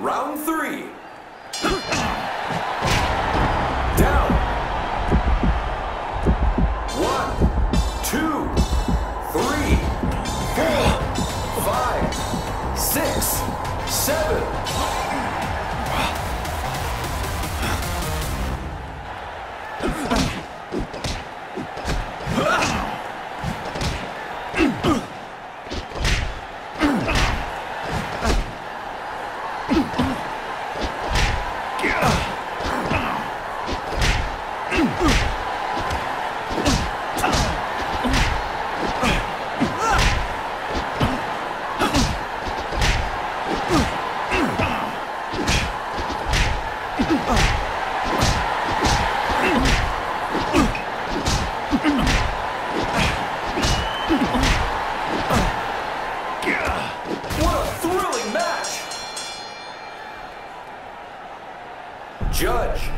Round three. Down. One, two, three, four, five, six, seven. Judge,